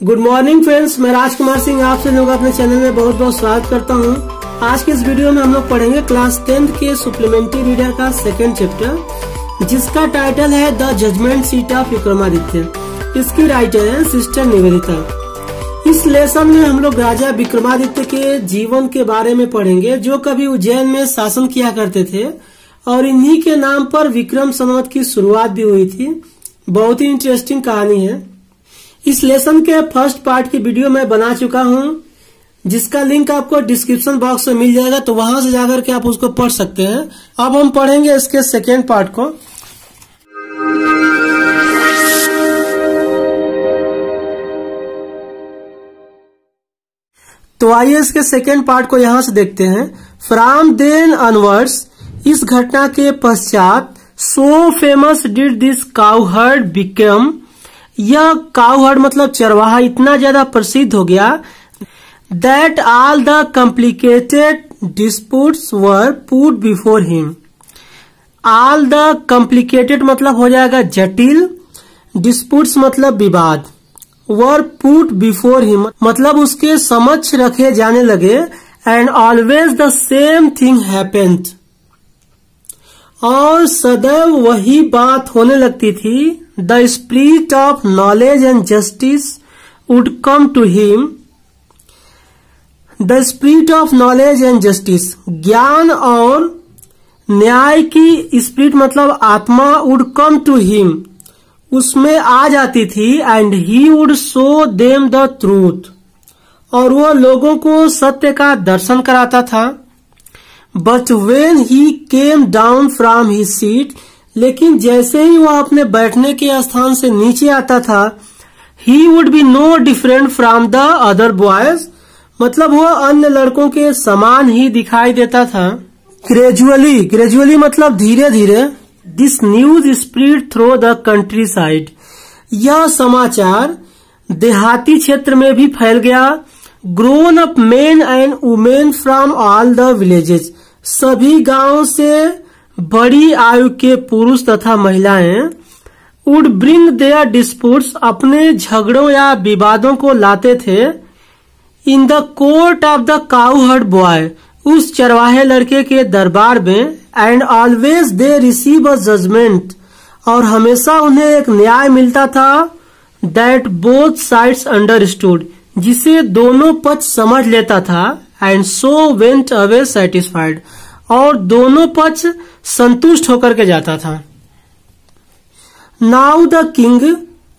Good morning friends मैं राजकुमार सिंह, आप सभी लोग अपने चैनल में बहुत बहुत स्वागत करता हूँ। आज के इस वीडियो में हम लोग पढ़ेंगे क्लास टेंथ के सुप्लीमेंट्री रीडर का सेकेंड चैप्टर जिसका टाइटल है the judgement seat of Vikramaditya इसकी राइटर है सिस्टर निवेदिता इस लेसन में हम लोग राजा विक्रमादित्य के जीवन के बारे में पढ़ेंगे, जो कभी उज्जैन में शासन किया करते थे, और इन्हीं के नाम पर विक्रम संवत की शुरुआत भी हुई थी। बहुत ही इंटरेस्टिंग कहानी है। इस लेसन के फ़र्स्ट पार्ट की वीडियो मैं बना चुका हूँ, जिसका लिंक आपको डिस्क्रिप्शन बॉक्स में मिल जाएगा तो वहाँ से जाकर के आप उसको पढ़ सकते हैं। अब हम पढ़ेंगे इसके सेकेंड पार्ट को। तो आइए इसके सेकेंड पार्ट को यहाँ से देखते हैं। फ्राम देन अनवर्ड्स, इस घटना के पश्चात, so famous did this cowherd become यह काउहर्ड मतलब चरवाहा इतना ज़्यादा प्रसिद्ध हो गया that all the complicated disputes were put before him all the complicated मतलब हो जाएगा जटिल डिस्प्यूट्स मतलब विवाद वर पुट बिफोर हिम मतलब उसके समक्ष रखे जाने लगे and always the same thing happened और सदैव वही बात होने लगती थी the spirit of knowledge and justice would come to him the spirit of knowledge and justice ज्ञान और न्याय की स्प्रिट मतलब आत्मा वुड कम टू हिम उसमें आ जाती थी and he would show them the truth और वह लोगों को सत्य का दर्शन कराता था. But when he came down from his seat लेकिन जैसे ही वह अपने बैठने के स्थान से नीचे आता था he would be no different from the other boys मतलब वह अन्य लड़कों के समान ही दिखाई देता था। ग्रेजुअली ग्रेजुअली मतलब धीरे धीरे। This news spread through the countryside यह समाचार देहाती क्षेत्र में भी फैल गया। Grown up men and women from all the villages सभी गाँवों से बड़ी आयु के पुरुष तथा महिलाएँ वुड ब्रिंग देयर डिस्प्यूट्स अपने झगड़ों या विवादों को लाते थे। In the court of the cowherd boy, उस चरवाहे लड़के के दरबार में and always they receive a judgement और हमेशा उन्हें एक न्याय मिलता था दैट बोथ साइड्स अंडरस्टूड जिसे दोनों पक्ष समझ लेता था and so went away satisfied और दोनों पक्ष संतुष्ट होकर के जाता था। नाउ द किंग,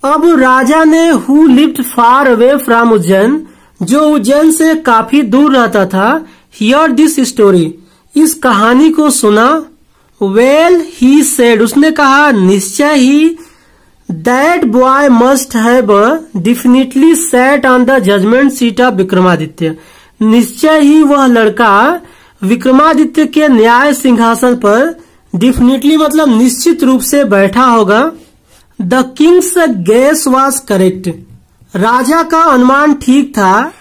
अब राजा ने who lived far away from Ujjain, जो उज्जैन से काफ़ी दूर रहता था हियर दिस स्टोरी इस कहानी को सुना। वेल ही सेड उसने कहा, निश्चय ही that boy must have definitely sat on the judgement seat of Vikramaditya निश्चय ही वह लड़का विक्रमादित्य के न्याय सिंहासन पर डिफिनेटली मतलब निश्चित रूप से बैठा होगा। The king's guess was correct राजा का अनुमान ठीक था।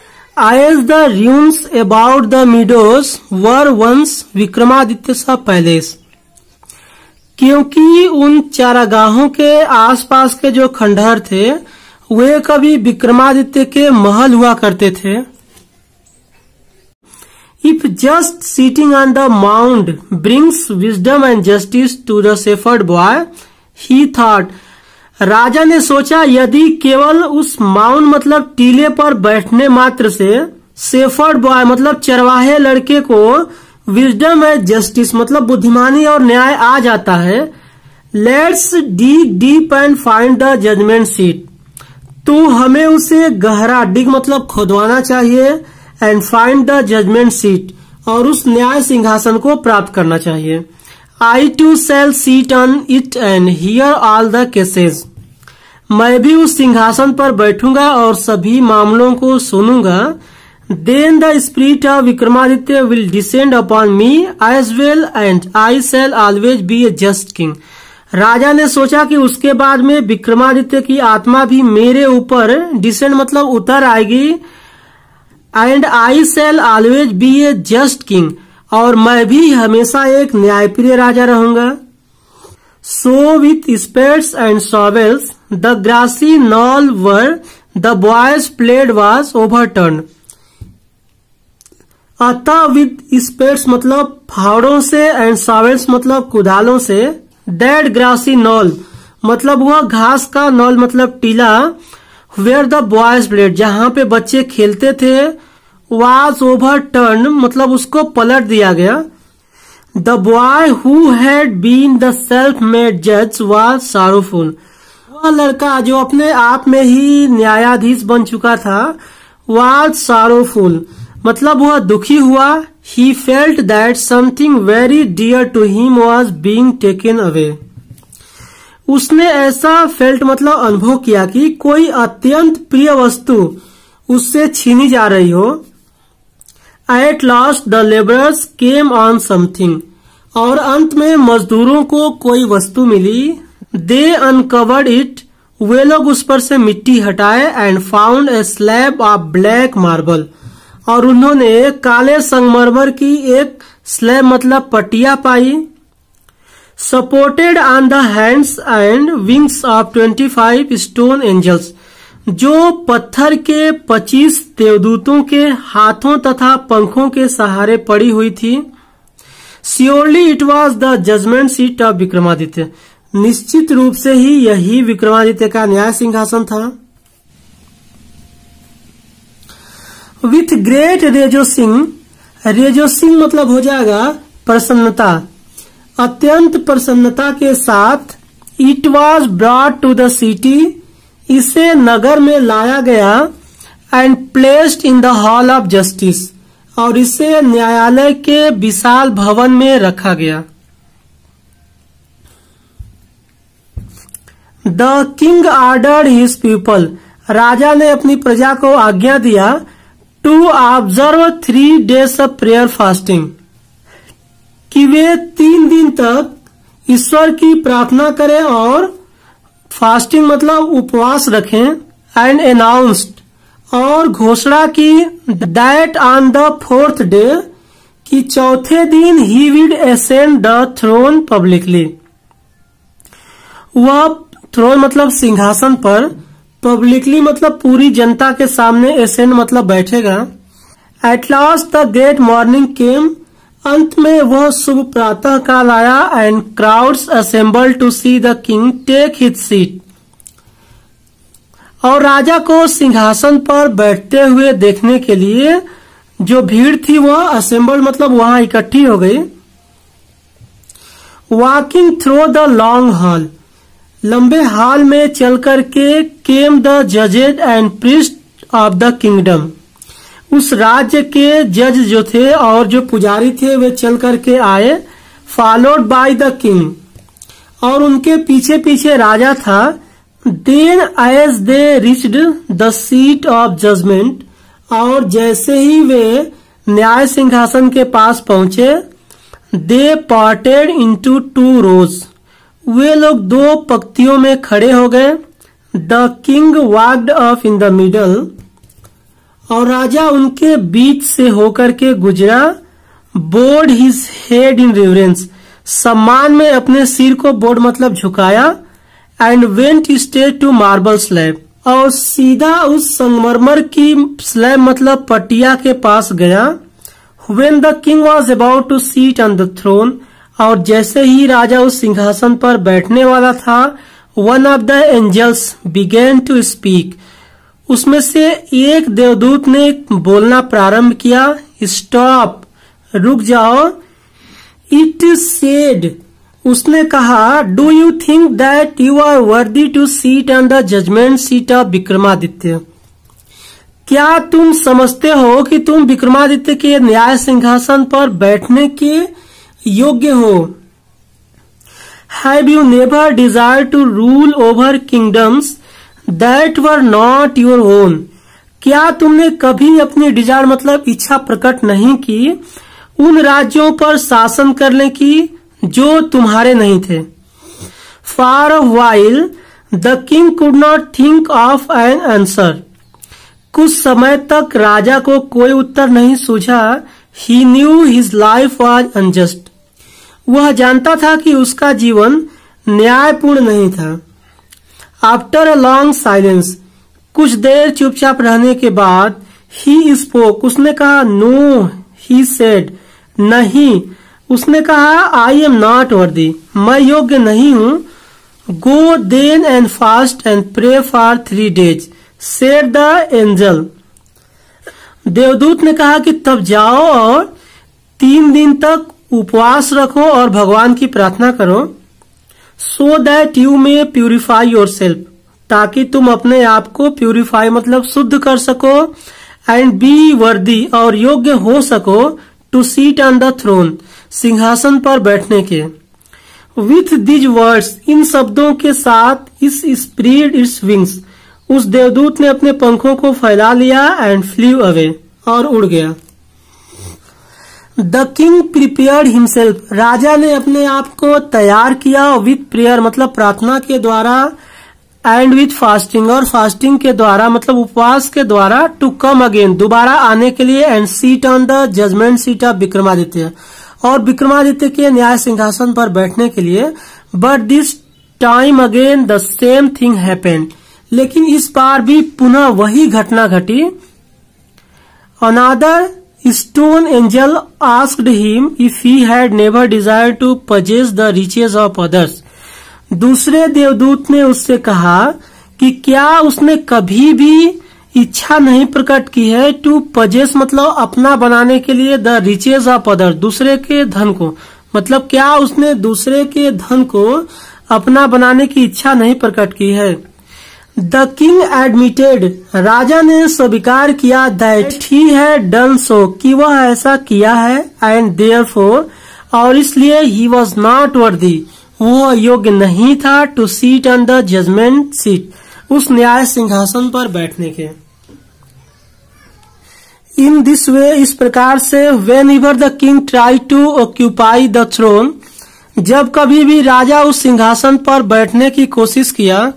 As the ruins about the meadows were once Vikramaditya's palace क्योंकि उन चारागाहों के आसपास के जो खंडहर थे, वे कभी विक्रमादित्य के महल हुआ करते थे। If just sitting on the mound brings wisdom and justice to the shepherd boy he thought राजा ने सोचा, यदि केवल उस माउंड मतलब टीले पर बैठने मात्र से सेफर्ड बॉय मतलब चरवाहे लड़के को विजडम एंड जस्टिस मतलब बुद्धिमानी और न्याय आ जाता है let's dig deep and find the judgement seat तो हमें उसे गहरा डिग मतलब खोदवाना चाहिए। And find the judgement seat और उस न्याय सिंहासन को प्राप्त करना चाहिए। I too shall sit on it and hear all the cases मैं भी उस सिंहासन पर बैठूँगा और सभी मामलों को सुनूँगा। Then the spirit of Vikramaditya will descend upon me as well and I shall always be a just king राजा ने सोचा कि उसके बाद में विक्रमादित्य की आत्मा भी मेरे ऊपर डिसेंड मतलब उतर आएगी। And I shall always be a just king और मैं भी हमेशा एक न्यायप्रिय राजा रहूँगा। So with spades and shovels the grassy knoll where the boys played was overturn अतः विद स्पेट्स मतलब फावड़ों से एंड सावेल्स मतलब कुदालों से डेड ग्रासी नॉल मतलब वह घास का नॉल मतलब टीला वेयर द बॉयज़ प्लेड जहाँ पे बच्चे खेलते थे वाज ओवर टर्न मतलब उसको पलट दिया गया। The boy who had been the self made जज वाज सारोफुल वह लड़का जो अपने आप में ही न्यायाधीश बन चुका था वाज सारोफुल मतलब वह दुखी हुआ। He felt that something very dear to him was being taken away उसने ऐसा फेल्ट मतलब अनुभव किया कि कोई अत्यंत प्रिय वस्तु उससे छीनी जा रही हो। At last the labourers came on something और अंत में मजदूरों को कोई वस्तु मिली। दे अनकवर्ड इट वे लोग उस पर से मिट्टी हटाए and found a slab of black marble और उन्होंने काले संगमरमर की एक स्लैब मतलब पटिया पाई। Supported on the hands and wings of 25 stone angels जो पत्थर के 25 देवदूतों के हाथों तथा पंखों के सहारे पड़ी हुई थी surely it was the judgement seat of Vikramaditya निश्चित रूप से ही यही विक्रमादित्य का न्याय सिंहासन था। With great rejoicing rejoicing मतलब हो जाएगा प्रसन्नता। अत्यंत प्रसन्नता के साथ it was brought to the city इसे नगर में लाया गया and placed in the hall of justice और इसे न्यायालय के विशाल भवन में रखा गया। The king order his people राजा ने अपनी प्रजा को आज्ञा दिया to observe three days of prayer fasting कि वे तीन दिन तक ईश्वर की प्रार्थना करें और फास्टिंग मतलब उपवास रखें एंड अनाउंस्ड और घोषणा की that on the fourth day कि चौथे दिन he would ascend the throne publicly वह थ्रोन मतलब सिंहासन पर पब्लिकली मतलब पूरी जनता के सामने एसेंड मतलब बैठेगा। At last the great morning came अंत में वह शुभ प्रातः काल आया and crowds assemble to see the king take his seat और राजा को सिंहासन पर बैठते हुए देखने के लिए जो भीड़ थी वह असेंबल मतलब वहाँ इकट्ठी हो गई। Walking through the long hall लंबे हॉल में चल करके came the judges and priest of the kingdom उस राज्य के जज जो थे और जो पुजारी थे, वे चल करके आए फॉलोड बाय द किंग और उनके पीछे पीछे राजा था। Then as they reached the seat of judgment और जैसे ही वे न्याय सिंहासन के पास पहुँचे they parted into two rows वे लोग दो पक्तियों में खड़े हो गए। The king walked off in the middle और राजा उनके बीच से होकर के गुजरा। Bowed his head in reverence सम्मान में अपने सिर को बोर्ड मतलब झुकाया। And went straight to marble slab और सीधा उस संगमरमर की स्लैब मतलब पटिया के पास गया। When the king was about to sit on the throne और जैसे ही राजा उस सिंहासन पर बैठने वाला था one of the angels began to speak उसमें से एक देवदूत ने बोलना प्रारंभ किया, स्टॉप, रुक जाओ। इट सेड, उसने कहा do you think that you are worthy to sit on the judgement seat of Vikramaditya क्या तुम समझते हो कि तुम विक्रमादित्य के न्याय सिंहासन पर बैठने के योग्य हो? Have you never desire to rule over kingdoms that were not your own क्या तुमने कभी अपनी डिज़ायर मतलब इच्छा प्रकट नहीं की? उन राज्यों पर शासन करने की जो तुम्हारे नहीं थे। For a while the king could not think of an answer कुछ समय तक राजा को कोई उत्तर नहीं सूझा। He knew his life was unjust वह जानता था कि उसका जीवन न्यायपूर्ण नहीं था। आफ्टर अ लॉन्ग साइलेंस कुछ देर चुपचाप रहने के बाद ही स्पोक उसने कहा नो ही सेड नहीं। उसने कहा आई एम नॉट वर्दी मैं योग्य नहीं हूँ। Go then and fast and pray for three days said the angel देवदूत ने कहा कि तब जाओ और तीन दिन तक उपवास रखो और भगवान की प्रार्थना करो। So that you may purify yourself ताकि तुम अपने आप को प्यूरिफाई मतलब शुद्ध कर सको एंड बी वर्दी और योग्य हो सको to sit on the throne सिंहासन पर बैठने के। विथ दिज वर्ड्स इन शब्दों के साथ इस स्प्रीड इट्स विंग्स उस देवदूत ने अपने पंखों को फैला लिया एंड फ्लू अवे और उड़ गया। The king prepare himself. राजा ने अपने आप को तैयार किया विथ प्रेयर मतलब प्रार्थना के द्वारा एंड विथ फास्टिंग और फास्टिंग के द्वारा मतलब उपवास के द्वारा टू कम अगेन दोबारा आने के लिए and sit on the judgement seat of Vikramaditya. और विक्रमादित्य के न्याय सिंहासन पर बैठने के लिए but this time again the same thing happened लेकिन इस बार भी पुनः वही घटना घटी। Another stone angel asked him if he had never desire to purchase the riches of others दूसरे देवदूत ने उससे कहा कि क्या उसने कभी भी इच्छा नहीं प्रकट की है टू पजेस मतलब अपना बनाने के लिए द रिचेज ऑफ़ अदर दूसरे के धन को। मतलब क्या उसने दूसरे के धन को अपना बनाने की इच्छा नहीं प्रकट की है? The king admitted. राजा ने स्वीकार किया, दैट ही है डन सो। कि वह ऐसा किया है, एंड देयर फोर और इसलिए ही वॉज़ नॉट वर्दी वो योग्य नहीं था to sit on the judgement seat उस न्याय सिंहासन पर बैठने के। इन दिस वे, इस प्रकार से whenever the king try to occupy the throne जब कभी भी राजा उस सिंहासन पर बैठने की कोशिश किया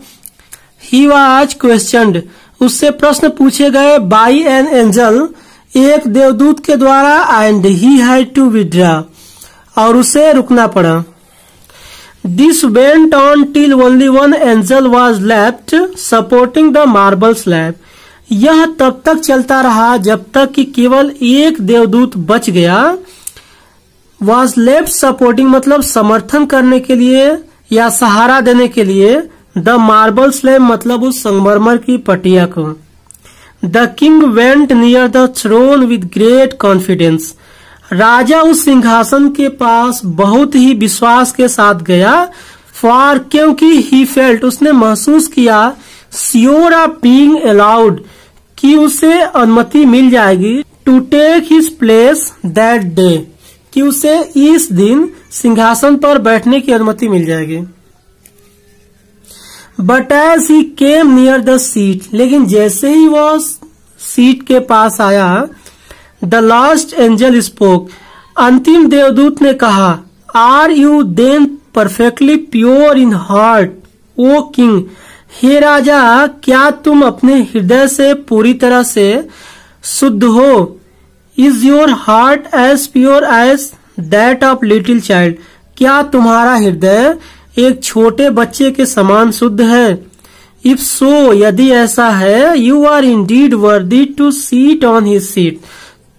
ही वाज क्वेश्चनड। उससे प्रश्न पूछे गए बाई एन एंजल, एक देवदूत के द्वारा and he had to withdraw और उसे रुकना पड़ा। This went on till only one angel was left supporting the marble slab यह तब तक चलता रहा जब तक कि केवल एक देवदूत बच गया। वॉज़ लेफ़्ट सपोर्टिंग मतलब समर्थन करने के लिए या सहारा देने के लिए। द मार्बल स्लैब मतलब उस संगमरमर की पटिया को the king went near the throne with great confidence. राजा उस सिंहासन के पास बहुत ही विश्वास के साथ गया, फॉर क्योंकि ही फेल्ट उसने महसूस किया सियोर ऑफ़ बींग अलाउड कि उसे अनुमति मिल जाएगी to take his place that day कि उसे इस दिन सिंहासन पर बैठने की अनुमति मिल जाएगी। But as he came near the seat लेकिन जैसे ही वो सीट के पास आया द लास्ट एंजल स्पोक अंतिम देवदूत ने कहा are you then perfectly pure in heart O king हे राजा, क्या तुम अपने हृदय से पूरी तरह से शुद्ध हो? Is your heart as pure as that of little child क्या तुम्हारा हृदय एक छोटे बच्चे के समान शुद्ध है। इफ़ सो यदि ऐसा है you are indeed worthy to sit on his seat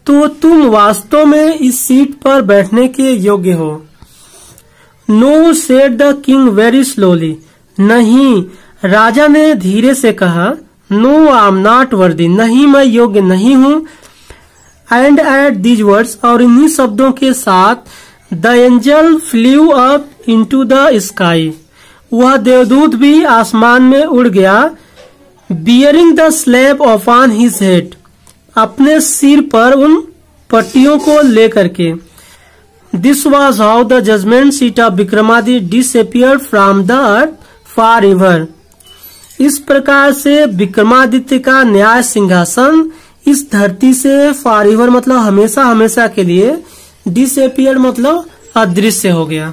तो तुम वास्तव में इस सीट पर बैठने के योग्य हो। No said the king very slowly नहीं, राजा ने धीरे से कहा no I am not worthy नहीं, मैं योग्य नहीं हूँ। एंड एट दीज वर्ड्स और इन्हीं शब्दों के साथ the angel flew up into the sky वह देवदूत भी आसमान में उड़ गया bearing the slab of on his head अपने सिर पर उन पट्टियों को लेकर के। This was how the judgement seat of Vikramaditya disappear from the earth forever इस प्रकार से विक्रमादित्य का न्याय सिंहासन इस धरती से फॉर एवर मतलब हमेशा हमेशा के लिए डिसअपियर मतलब अदृश्य हो गया।